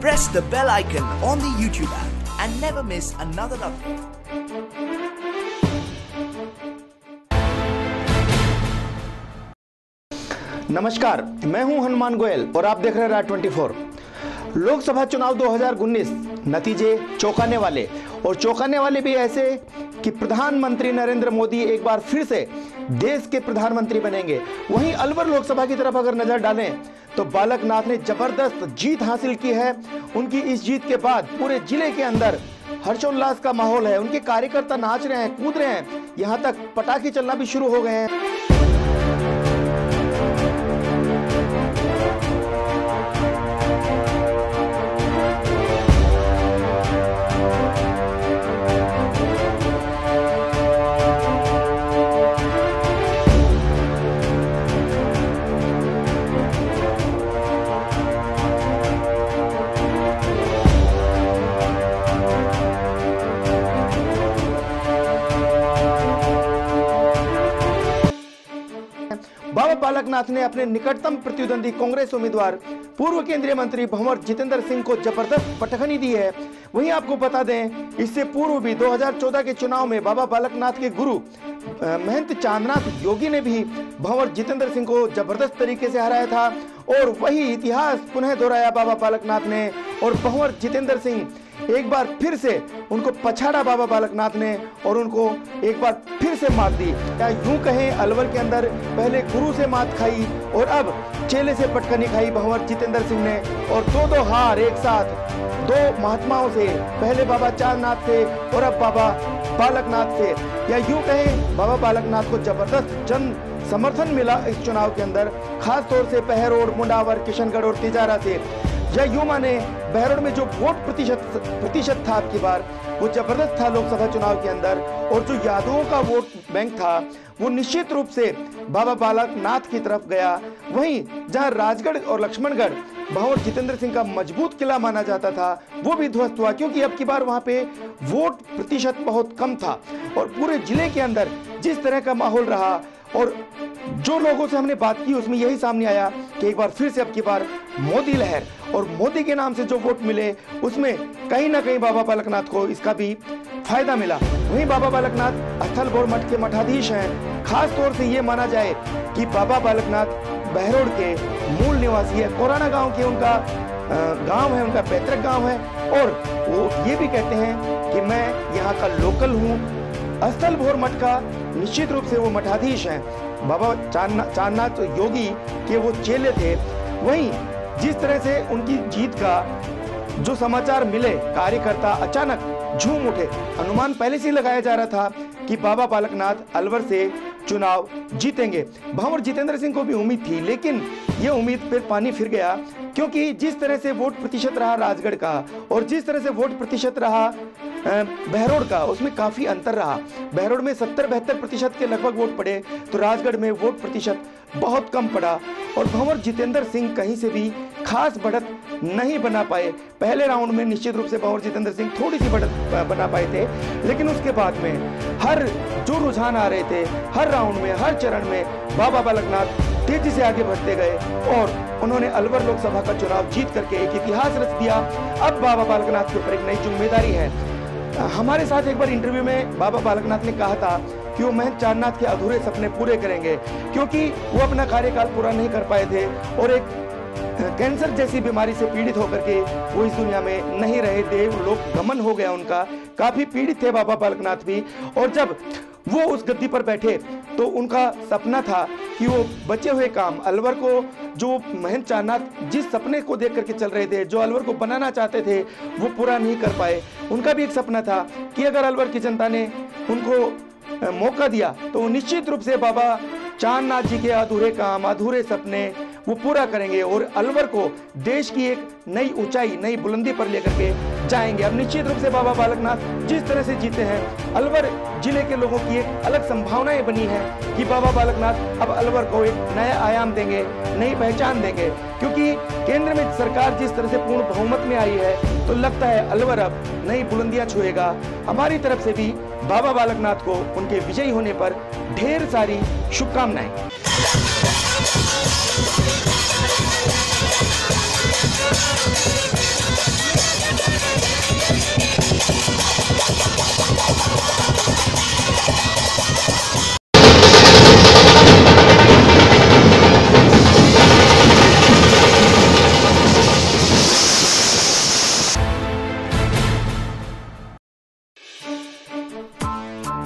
Press the bell icon on the YouTube app and never miss another update. नमस्कार, मैं हूँ हनुमान गोयल और आप देख रहे हैं ट्वेंटी लोकसभा चुनाव 2019 नतीजे चौंकाने वाले और चौंकाने वाले भी ऐसे कि प्रधानमंत्री नरेंद्र मोदी एक बार फिर से देश के प्रधानमंत्री बनेंगे वहीं अलवर लोकसभा की तरफ़ अगर नज़र डालें तो बालकनाथ ने ज़बरदस्त जीत हासिल की है। उनकी इस जीत के बाद पूरे ज़िले के अंदर हर्षोल्लास का माहौल है। उनके कार्यकर्ता नाच रहे हैं, कूद रहे हैं। यहाँ तक पटाखे चलना भी शुरू हो गए हैं। बाबा ने अपने निकटतम प्रतिद्वंदी कांग्रेस उम्मीदवार, पूर्व केंद्रीय मंत्री भंवर जितेंद्र सिंह को ज़बरदस्त पटखनी दी है। वहीं आपको बता दें, इससे पूर्व भी 2014 के चुनाव में बाबा बालकनाथ के गुरु महंत चांदनाथ योगी ने भी भंवर जितेंद्र सिंह को ज़बरदस्त तरीके से हराया था। और वही इतिहास पुनः दोहराया बाबा बालकनाथ ने। और भंवर जितेंद्र सिंह एक बार फिर से उनको पछाड़ा बाबा बालकनाथ ने और उनको एक बार फिर से मात दी। या यूँ कहें, अलवर के अंदर पहले गुरु से मात खाई और अब चेले से पटकनी खाई भंवर जितेंद्र सिंह ने। और दो दो हार एक साथ, दो महात्माओं से, पहले बाबा चारनाथ से और अब बाबा बालकनाथ से या यूँ कहें, बाबा बालकनाथ को ज़बरदस्त जन समर्थन मिला इस चुनाव के अंदर खास तौर से पहरोड, मुंडावर, किशनगढ़ और तिजारा से। या यूँ माने बहरोड में जो वोट प्रतिशत प्रतिशत था आपकी बार, वो ज़बरदस्त था लोकसभा चुनाव के अंदर, और जो यादवों का वोट बैंक था, वो निश्चित रूप से बाबा बालकनाथ की तरफ़ गया। वहीं जहाँ राजगढ़ और लक्ष्मणगढ़ भंवर जितेंद्र सिंह का मज़बूत किला माना जाता था, वो भी ध्वस्त हुआ, क्योंकि अब की बार वहाँ पे वोट प्रतिशत बहुत कम था, और पूरे ज़िले के अंदर जिस तरह का माहौल रहा और जो लोगों से हमने बात की, उसमें यही सामने आया कि एक बार फिर से अब की बार मोदी लहर। और मोदी के नाम से जो वोट मिले, उसमें कहीं ना कहीं बाबा बालकनाथ को इसका भी फ़ायदा मिला। वहीं बाबा बालकनाथ अस्थल गौर मठ के मठाधीश हैं। खास तौर से ये माना जाए कि बाबा बालकनाथ बहरोड के मूल निवासी है। कोराना गाँव के उनका गाँव है, उनका पैतृक गाँव है। और वो ये भी कहते हैं कि मैं यहाँ का लोकल हूँ अस्थल भोर मठ का निश्चित रूप से वो मठाधीश हैं। बाबा चारना तो योगी के वो चेले थे। वहीं जिस तरह से उनकी जीत का जो समाचार मिले, कार्यकर्ता अचानक झूम उठे। अनुमान पहले से लगाया जा रहा था कि बाबा बालकनाथ अलवर से चुनाव जीतेंगे। भंवर जितेंद्र सिंह को भी उम्मीद थी, लेकिन ये उम्मीद फिर पानी फिर गया, क्योंकि जिस तरह से वोट प्रतिशत रहा राजगढ़ का, और जिस तरह से वोट प्रतिशत रहा बहरोड का, उसमें काफ़ी अंतर रहा। बहरोड में सत्तर बहत्तर प्रतिशत के लगभग वोट पड़े तो राजगढ़ में वोट प्रतिशत बहुत कम पड़ा, और भंवर जितेंद्र सिंह कहीं से भी खास बढ़त नहीं बना पाए। पहले राउंड में निश्चित रूप से भंवर जितेंद्र सिंह थोड़ी सी बढ़त बना पाए थे। लेकिन उसके बाद में हर जो रुझान आ रहे थे, हर राउंड में, हर चरण में बाबा बालकनाथ तेज़ी से आगे बढ़ते गए और उन्होंने अलवर लोकसभा का चुनाव जीत करके एक इतिहास रच दिया। अब बाबा बालकनाथ के ऊपर एक नई ज़िम्मेदारी है। हमारे साथ एक बार इंटरव्यू में बाबा बालकनाथ ने कहा था कि वो महंत चारनाथ के अधूरे सपने पूरे करेंगे, क्योंकि वो अपना कार्यकाल पूरा नहीं कर पाए थे और एक कैंसर जैसी बीमारी से पीड़ित होकर के वो इस दुनिया में नहीं रहे थे लोग गमन हो गया उनका। काफ़ी पीड़ित थे बाबा बालकनाथ भी। और जब वो उस गद्दी पर बैठे तो उनका सपना था कि वो बचे हुए काम, अलवर को जो महंत चारनाथ जिस सपने को देख करके चल रहे थे, जो अलवर को बनाना चाहते थे, वो पूरा नहीं कर पाए। उनका भी एक सपना था कि अगर अलवर की जनता ने उनको मौका दिया तो निश्चित रूप से बाबा चांदनाथ जी के अधूरे काम, अधूरे सपने वो पूरा करेंगे और अलवर को देश की एक नई ऊंचाई, नई बुलंदी पर लेकर के जाएँगे। अब निश्चित रूप से बाबा बालकनाथ जिस तरह से जीते हैं, अलवर ज़िले के लोगों की एक अलग संभावनाएँ बनी है कि बाबा बालकनाथ अब अलवर को एक नया आयाम देंगे, नई पहचान देंगे। क्योंकि केंद्र में सरकार जिस तरह से पूर्ण बहुमत में आई है तो लगता है अलवर अब नई बुलंदियाँ छुएगा। हमारी तरफ़ से भी बाबा बालकनाथ को उनके विजयी होने पर ढेर सारी शुभकामनाएँ।